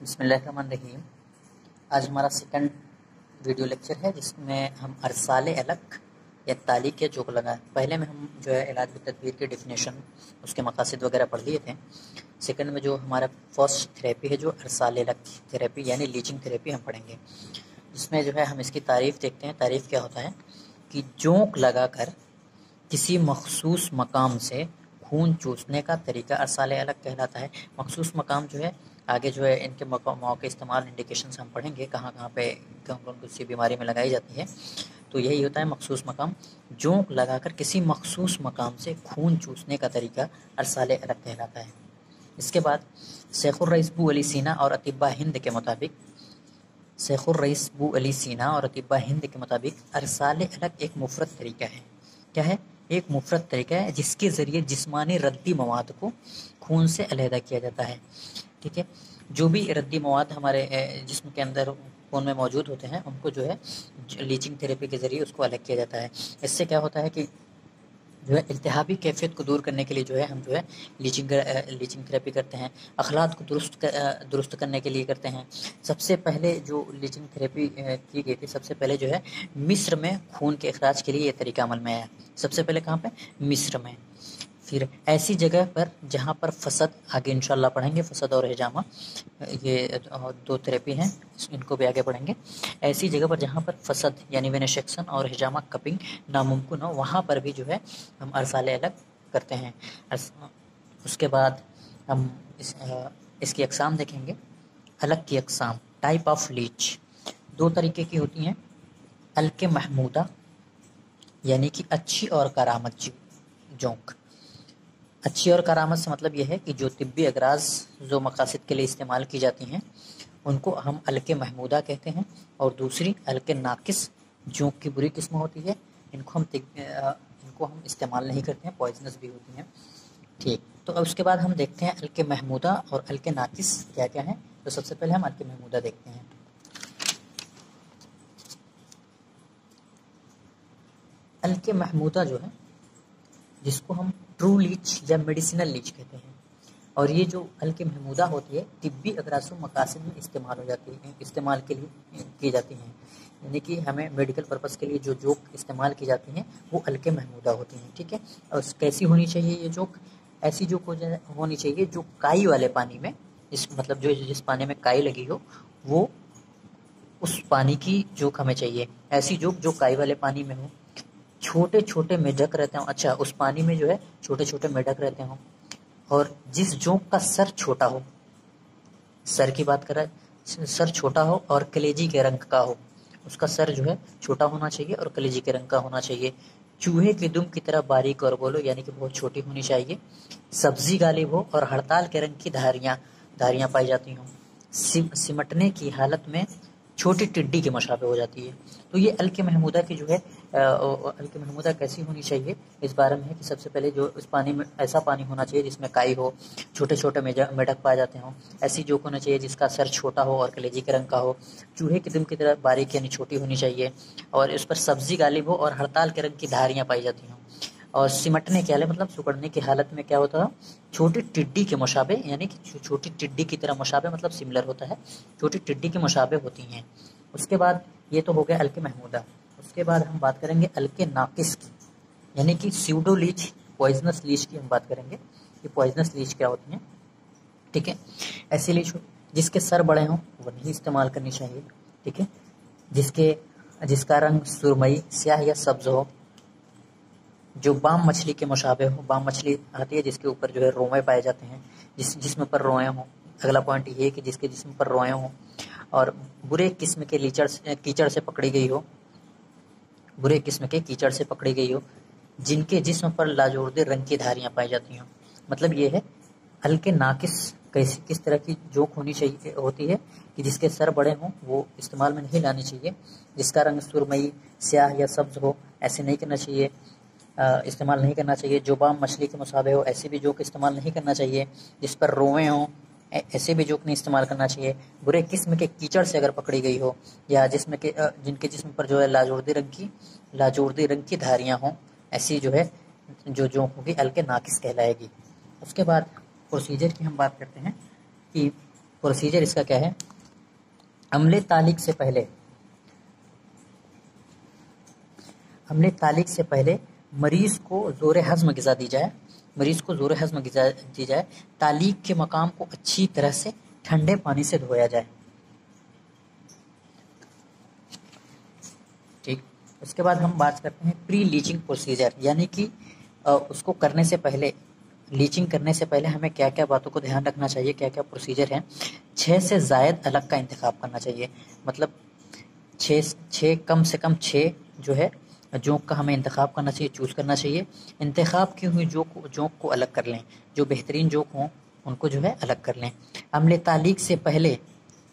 रहीम आज हमारा second video lecture है, जिसमें हम अरसाल अलग या ताली के जोक लगाए पहले में हम जो है इलाज तदबीर की डिफिनेशन उसके मकासद वगैरह पढ़ लिए थे। सेकंड में जो हमारा फ़र्स्ट थेरेपी है, जो अरसाल अलग थेरेपी यानी लीचिंग थेरेपी हम पढ़ेंगे। जिसमें जो है हम इसकी तारीफ़ देखते हैं, तारीफ़ क्या होता है कि जोंक लगाकर किसी मखसूस मकाम से खून चूसने का तरीका अरसाल अलग कहलाता है। मखसूस मकाम जो है आगे जो है इनके मौक़ इस्तेमाल इंडिकेशन हम पढ़ेंगे, कहाँ कहाँ पे, कौन कौन किसी बीमारी में लगाई जाती है। तो यही होता है मखसूस मकाम। जोंक लगाकर किसी मखसूस मकाम से खून चूसने का तरीका अरसाल अलग कहलाता है। इसके बाद शेखुर्रईसबू अली सीना और अतिबा हिंद के मुताबिक शेखुर्रईसबू अली सीना और अतिबा हिंद के मुताबिक अरसाल अलग एक मुफरत तरीका है। क्या है? एक मुफरत तरीका है जिसके ज़रिए जिस्मानी रद्दी मवाद को खून से अलहदा किया जाता है। ठीक है? जो भी रद्दी मवाद हमारे जिसम के अंदर खून में मौजूद होते हैं उनको जो है लीचिंग थेरेपी के ज़रिए उसको अलग किया जाता है। इससे क्या होता है कि जो है इल्तहाबी कैफियत को दूर करने के लिए जो है हम जो है लीचिंग लीचिंग थेरेपी करते हैं। अखलात को दुरुस्त कर, दुरुस्त करने के लिए करते हैं। सबसे पहले जो लीचिंग थेरेपी की गई थी सबसे पहले जो है मिस्र में खून के अखराज के लिए ये तरीका अमल में आया। सबसे पहले कहाँ पे? मिस्र में। फिर ऐसी जगह पर जहाँ पर फसद आगे इंशाल्लाह पढ़ेंगे फसद और हजामा ये दो थेरेपी हैं इनको भी आगे पढ़ेंगे। ऐसी जगह पर जहाँ पर फसद यानी वेनेशेक्सन और हजामा कपिंग नामुमकिन हो वहाँ पर भी जो है हम अरसाले अलग करते हैं। उसके बाद हम इस, इसकी अकसाम देखेंगे। अलग की अकसाम टाइप ऑफ़ लीच दो तरीके की होती हैं। अलके महमूदा यानी कि अच्छी और करामत जोंक। अच्छी और करामत से मतलब यह है कि जो तिब्बी अगराज, जो मकासद के लिए इस्तेमाल की जाती हैं, उनको हम अलके महमूदा कहते हैं और दूसरी अलके नाकिस, जो की बुरी किस्म होती है, इनको हम इनको हम इस्तेमाल नहीं करते हैं पॉइजनस भी होती हैं। ठीक तो अब उसके बाद हम देखते हैं अलके महमूदा और अलके नाकिस क्या क्या हैं। तो सबसे पहले हम अलके महमूदा देखते हैं। अलके महमूदा जो है, जिसको हम ट्रू लीच या मेडिसिनल लीच कहते हैं। और ये जो हल्के महमूदा होती है तिब्बी अदरासो मकासद में इस्तेमाल हो जाती है, इस्तेमाल के लिए, की जाती हैं। यानी कि हमें मेडिकल पर्पज़ के लिए जो जोक इस्तेमाल की जाती हैं, वो हल्के महमूदा होती हैं, ठीक है? और कैसी होनी चाहिए ये जोक? ऐसी जोक हो होनी चाहिए जो काई वाले पानी में, जिस मतलब जो जिस पानी में काई लगी हो, वो उस पानी की जोक हमें चाहिए। ऐसी जोक जो काई वाले पानी में हो छोटे छोटे मेढक रहते हो। अच्छा उस पानी में जो है छोटे छोटे मेढक रहते हो। और जिस जोंक का सर छोटा हो, सर की बात करें, सर छोटा हो और कलेजी के रंग का हो, उसका सर जो है, छोटा होना चाहिए और कलेजी के रंग का होना चाहिए। चूहे के दुम की तरह बारीक और बोलो, यानी कि बहुत छोटी होनी चाहिए। सब्ज़ी गालिब हो और हड़ताल के रंग की धारियाँ धारियाँ पाई जाती हों। सिमटने की हालत में छोटी टिड्डी के मशाबे हो जाती है। तो ये अल के महमूदा की जो है अल के महमूदा कैसी होनी चाहिए, इस बारे में है कि सबसे पहले जो इस पानी में, ऐसा पानी होना चाहिए जिसमें काई हो छोटे छोटे मेढक पाए जाते हों, ऐसी जोक होना चाहिए जिसका सर छोटा हो और कलेजी के रंग का हो। चूहे की दिम की तरह बारीक यानी छोटी होनी चाहिए और इस पर सब्ज़ी गालिब हो और हड़ताल के रंग की धारियाँ पाई जाती हों। और सिमटने के मतलब सुकड़ने की हालत में क्या होता है छोटी टिड्डी के मुशाबे, यानी कि छोटी टिड्डी की तरह मुशाबे मतलब सिमिलर होता है। छोटी टिड्डी के मुशाबे होती हैं। उसके बाद ये तो हो गया अलके महमूदा। उसके बाद हम बात करेंगे अलके नाकिस की। यानी कि सीडो लीच पॉइजनस लीच की हम बात करेंगे। कि पॉइजनस लीच क्या होती है? ठीक है? ऐसी लीच जिसके सर बड़े हों, वो नहीं इस्तेमाल करनी चाहिए। ठीक है? जिसके, जिसका रंग सुरमई, स्याह या सब्ज हो जो बाम मछली के मुशाबे हो, बाम मछली आती है जिसके ऊपर जो है रोए पाए जाते हैं, जिस, जिसम पर रोए हों। अगला पॉइंट ये कि जिसके जिसम पर रोए हों। और बुरे किस्म के लीचड़ से, कीचड़ से पकड़ी गई हो, बुरे किस्म के कीचड़ से पकड़ी गई हो, जिनके जिस्म पर लाजोरदे रंग की धारियाँ पाई जाती हों। मतलब ये है हल्के नाकिस कैसी, किस तरह की जोक होनी चाहिए, होती है कि जिसके सर बड़े हों, वो इस्तेमाल में नहीं लानी चाहिए। जिसका रंग सुरमई, स्याह या सब्ज हो, ऐसे नहीं करना चाहिए। इस्तेमाल नहीं करना चाहिए। जो बाम मछली के मुसाबे हो, ऐसे भी जोक इस्तेमाल नहीं करना चाहिए, जिस पर रोए हों ऐसे भी जोक नहीं इस्तेमाल करना चाहिए। बुरे किस्म के कीचड़ से अगर पकड़ी गई हो, या जिसमें के जिनके जिस्म पर जो है लाजोर्दी रंग की, लाजोर्दी रंग की धारियाँ हों, ऐसी जो है, जो जोक होगी हल्के नाकिस कहलाएगी। उसके बाद प्रोसीजर की हम बात करते हैं कि प्रोसीजर इसका क्या है? अमले तालिक से पहले अमले तालिक से पहले मरीज़ को ज़ोर हजम गज़ा दी जाए, मरीज़ को ज़ोर हजम गज़ा दी जाए, तालीक के मकाम को अच्छी तरह से ठंडे पानी से धोया जाए। ठीक? उसके बाद हम बात करते हैं प्री लीचिंग प्रोसीजर यानी कि उसको करने से पहले लीचिंग करने से पहले हमें क्या क्या बातों को ध्यान रखना चाहिए क्या क्या प्रोसीजर है? छः से जायद अलग का इंतखब करना चाहिए। मतलब छः छः कम से कम छः जो है जोक का हमें इंतखब करना चाहिए, चूज़ करना चाहिए। इंतखब की हुई जोंक जोंक को अलग कर लें। जो बेहतरीन जोंक हों, उनको जो है अलग कर लें। अमले तालीक से पहले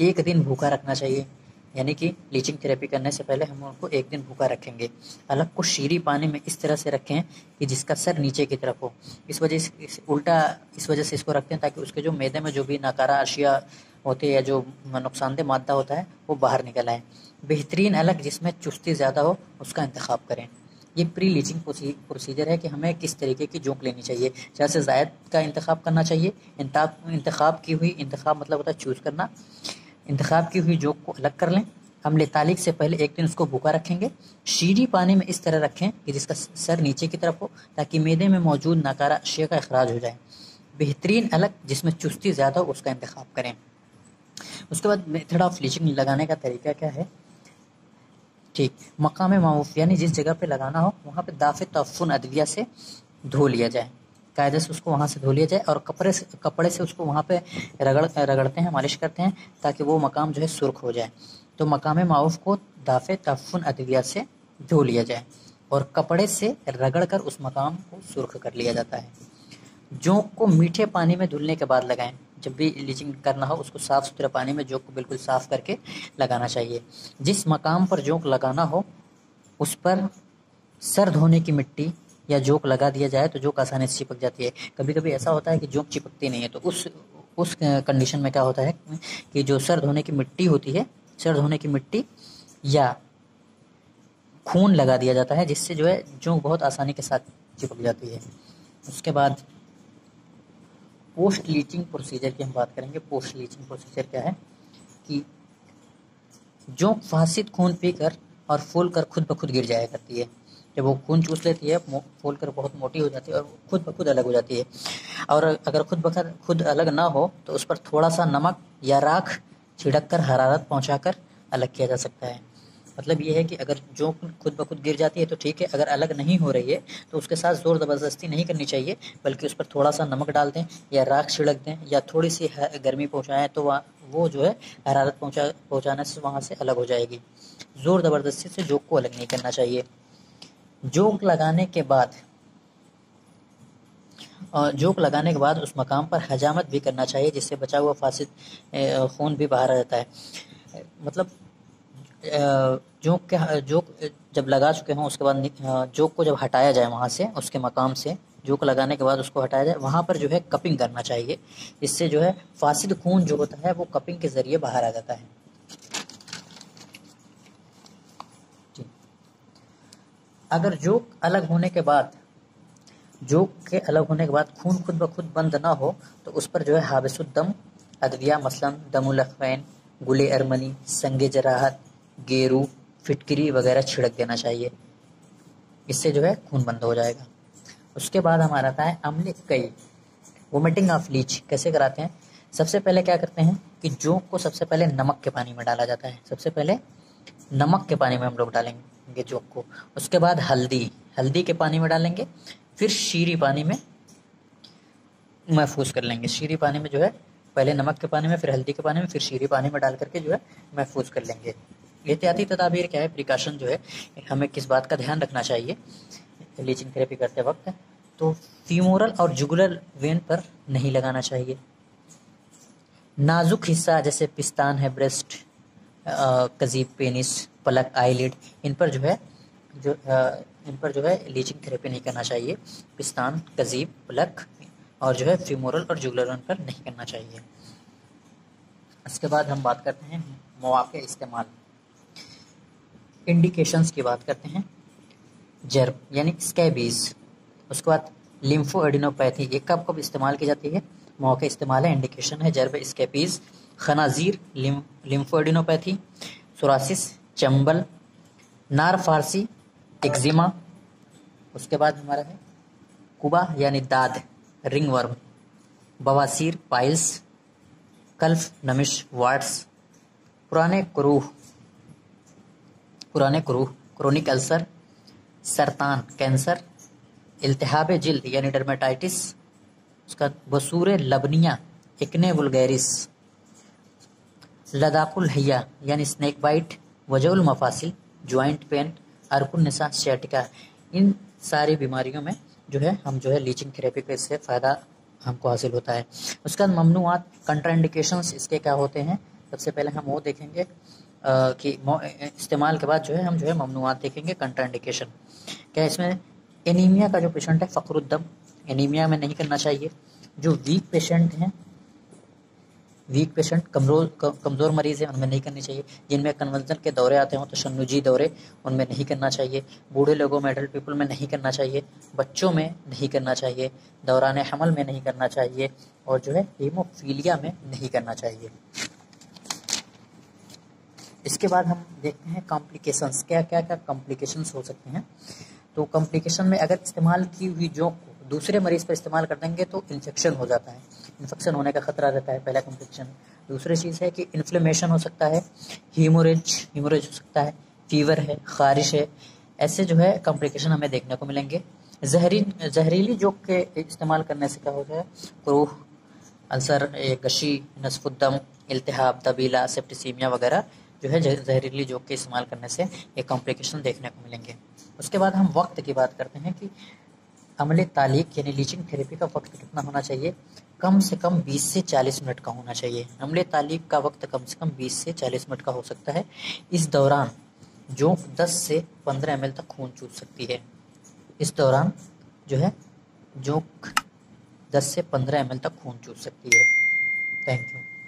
एक दिन भूखा रखना चाहिए। यानी कि लीचिंग थेरेपी करने से पहले हम उनको एक दिन भूखा रखेंगे। अलग को शीरी पानी में इस तरह से रखें कि जिसका सर नीचे की तरफ़ हो। इस वजह से उल्टा इस वजह से इसको रखते हैं ताकि उसके जो मैदे में जो भी नाकारा, अशिया होती है या जो नुकसानदेह मादा होता है, वो बाहर निकल आए। बेहतरीन अलग जिसमें चुस्ती ज़्यादा हो, उसका इंतखब करें। ये प्री लीचिंग प्रोसीजर है कि हमें किस तरीके की जोंक लेनी चाहिए। ज़्यादा से जायद का इंतखब करना चाहिए। इंतखब की हुई, इंतखब मतलब होता है चूज़ करना। इंतखब की हुई जोक को अलग कर लें। हमले तालिक से पहले एक दिन उसको भूखा रखेंगे। शीरी पानी में इस तरह रखें कि जिसका सर नीचे की तरफ़ हो, ताकि मैदे में मौजूद नाकारा शे का अखराज हो जाए। बेहतरीन अलग, जिसमें चुस्ती ज़्यादा हो, उसका इंतखब करें। उसके बाद मेथड ऑफ़ लीचिंग लगाने का तरीका क्या है? ठीक मकाम माऊफ यानी जिस जगह पे लगाना हो, वहाँ पे दाफ़ तफुन अदविया से धो लिया जाए। कायदे से उसको वहाँ से धो लिया जाए और कपड़े से कपड़े से उसको वहाँ पे रगड़, रगड़ते हैं, मालिश करते हैं, ताकि वो मकाम जो है सुर्ख हो जाए। तो मकाम माऊफ को दाफ़े तफुन अदविया से धो लिया जाए और कपड़े से रगड़ कर उस मकाम को सुर्ख कर लिया जाता है। जोंक को मीठे पानी में धुलने के बाद लगाएँ। जब भी लीचिंग करना हो, उसको साफ़ सुथरे पानी में जोंक को बिल्कुल साफ़ करके लगाना चाहिए। जिस मकाम पर जोंक लगाना हो, उस पर सर धोने की मिट्टी या जोक लगा दिया जाए तो जोक आसानी से चिपक जाती है। कभी कभी ऐसा होता है कि जोक चिपकती नहीं है तो उस उस कंडीशन में क्या होता है कि जो सर धोने की मिट्टी होती है सर धोने की मिट्टी या खून लगा दिया जाता है, जिससे जो है जोंक बहुत आसानी के साथ चिपक जाती है। उसके बाद पोस्ट लीचिंग प्रोसीजर की हम बात करेंगे। पोस्ट लीचिंग प्रोसीजर क्या है कि जो फासिद खून पीकर और फूल कर खुद ब खुद गिर जाया करती है। जब वो खून चूस लेती है फूल कर बहुत मोटी हो जाती है और खुद ब खुद अलग हो जाती है। और अगर खुद ब खुद अलग ना हो तो उस पर थोड़ा सा नमक या राख छिड़क कर हरारत पहुँचा कर अलग किया जा सकता है। मतलब ये है कि अगर जो खुद ब खुद गिर जाती है तो ठीक है, अगर अलग नहीं हो रही है तो उसके साथ ज़ोर ज़बरदस्ती नहीं करनी चाहिए, बल्कि उस पर थोड़ा सा नमक डाल दें या राख छिड़क दें या थोड़ी सी गर्मी पहुँचाएँ तो वहाँ वो जो है हरारत पहुँचा, पहुँचाने से वहाँ से अलग हो जाएगी। ज़ोर ज़बरदस्ती से जोक को अलग नहीं करना चाहिए। जोक लगाने के बाद जोक लगाने के बाद उस मकाम पर हजामत भी करना चाहिए, जिससे बचा हुआ फासिद खून भी बाहर जाता है। मतलब जोक के, जोक जब लगा चुके हों, उसके बाद जोक को जब हटाया जाए वहाँ से, उसके मकाम से जोक लगाने के बाद उसको हटाया जाए, वहाँ पर जो है कपिंग करना चाहिए। इससे जो है फासिद खून जो होता है, वो कपिंग के ज़रिए बाहर आ जाता है। अगर जोक अलग होने के बाद, जोक के अलग होने के बाद खून खुद ब खुद बंद ना हो तो उस पर जो है हाबिसुद्दम, अदविया मसलन दमुलखवैन गुले अरमनी, संग जराहत, गेरू, फिटकरी वगैरह छिड़क देना चाहिए। इससे जो है खून बंद हो जाएगा। उसके बाद हमारा आता है अम्ल कई। वोमिटिंग ऑफ़ लीच कैसे कराते हैं? सबसे पहले क्या करते हैं कि जोंक को सबसे पहले नमक के पानी में डाला जाता है। सबसे पहले नमक के पानी में हम लोग डालेंगे जोंक को। उसके बाद हल्दी। हल्दी के पानी में डालेंगे, फिर शीरी पानी में महफूज कर लेंगे। शीरी पानी में जो है, पहले नमक के पानी में, फिर हल्दी के पानी में, फिर शीरी पानी में डाल करके जो है, महफूज कर लेंगे। एहतियाती तदाबीर क्या है? प्रिकॉशन जो है, हमें किस बात का ध्यान रखना चाहिए? लीचिंग थेरेपी करते वक्त तो फीमोरल और जुगुलर वेन पर नहीं लगाना चाहिए। नाजुक हिस्सा जैसे पिस्तान है ब्रेस्ट कजीब पेनिस पलक आईलिड इन पर जो है जो आ, इन पर जो है लीचिंग थेरेपी नहीं करना चाहिए। पिस्तान कजीब पलक और जो है फीमोरल और जुगुलर वेन पर नहीं करना चाहिए। इसके बाद हम बात करते हैं मौाक़े इस्तेमाल। इंडिकेशंस की बात करते हैं। जर्ब, यानी स्कैबीज। उसके बाद लिम्फो एडिनोपैथी ये कब कब इस्तेमाल की जाती है? मौके इस्तेमाल है इंडिकेशन है, जर्ब, स्कैबीज, खनाजीर लिम्फोडिनोपैथी सोरासिस, चंबल, नार फारसी, एक्जिमा, उसके बाद हमारा है, कुबा, यानी दाद रिंग वर्म बवासीर, पाइल्स, कल्फ, नमिश वार्ड्स पुराने क्रूह पुराने क्रूह, क्रोनिक अल्सर सरतान, कैंसर, इल्तहाब जिल्द, यानी डर्मेटाइटिस उसका बसूर लबनिया, इकने वुलगैरिस, लदाकुल हैया, यानी स्नेक बाइट वजौल मफासिल ज्वाइंट पेन अरकुन शैटिका इन सारी बीमारियों में जो है, हम जो है लीचिंग थेरेपी के इससे फ़ायदा हमको हासिल होता है। उसके बाद ममनुआत कंट्राइंडिकेशंस इसके क्या होते हैं? सबसे पहले हम वो देखेंगे। कि इस्तेमाल के बाद जो है हम जो है ममनुआत देखेंगे कंट्राइंडिकेशन क्या इसमें एनीमिया का जो पेशेंट है, फ़खरुद्दम। एनीमिया में नहीं करना चाहिए। जो वीक पेशेंट हैं वीक पेशेंट कमज़ोर कमज़ोर मरीज़ है, उनमें नहीं करनी चाहिए। जिनमें कन्वर्जन के दौरे आते हों तो शनुजी दौरे, उनमें नहीं करना चाहिए। बूढ़े लोगों में एडल्ट पीपल में नहीं करना चाहिए। बच्चों में नहीं करना चाहिए। दौरान हमल में नहीं करना चाहिए। और जो है हीमोफीलिया में नहीं करना चाहिए। इसके बाद हम देखते हैं कॉम्प्लिकेशंस क्या क्या क्या कॉम्प्लिकेशंस हो सकते हैं। तो कॉम्प्लिकेशन में अगर इस्तेमाल की हुई जो दूसरे मरीज़ पर इस्तेमाल कर देंगे तो इन्फेक्शन हो जाता है। इन्फेक्शन होने का खतरा रहता है पहला कॉम्प्लिकेशन दूसरी चीज़ है कि इन्फ्लेमेशन हो सकता है हीमोरेज हीमोरेज हो सकता है फीवर है, खारिश है। ऐसे जो है कॉम्प्लिकेशन हमें देखने को मिलेंगे। जहरी जहरीली जोक के इस्तेमाल करने से क्या होता है क्रूह, अल्सर गशी, नसफुद्दम, इल्तहाब, तबीला सेप्टिसीमिया वगैरह जो है जहरीली जोक के इस्तेमाल करने से ये कॉम्प्लिकेशन देखने को मिलेंगे। उसके बाद हम वक्त की बात करते हैं कि अमले तालीक यानी लीचिंग थेरेपी का वक्त कितना होना चाहिए? कम से कम 20 से 40 मिनट का होना चाहिए। अमले तालीब का वक्त कम से कम 20 से 40 मिनट का हो सकता है। इस दौरान जोंक 10 से 15 एम तक खून चूस सकती है। इस दौरान जो है जोंक 10 से 15 एम तक खून चूस सकती है। Thank you.